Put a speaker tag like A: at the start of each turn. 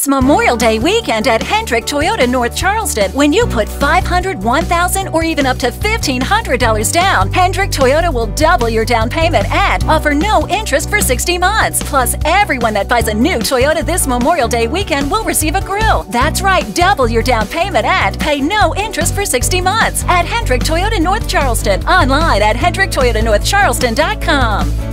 A: This Memorial Day weekend at Hendrick Toyota North Charleston, when you put $500, $1,000, or even up to $1,500 down, Hendrick Toyota will double your down payment and offer no interest for 60 months. Plus, everyone that buys a new Toyota this Memorial Day weekend will receive a grill. That's right, double your down payment and pay no interest for 60 months at Hendrick Toyota North Charleston. Online at HendrickToyotaNorthCharleston.com.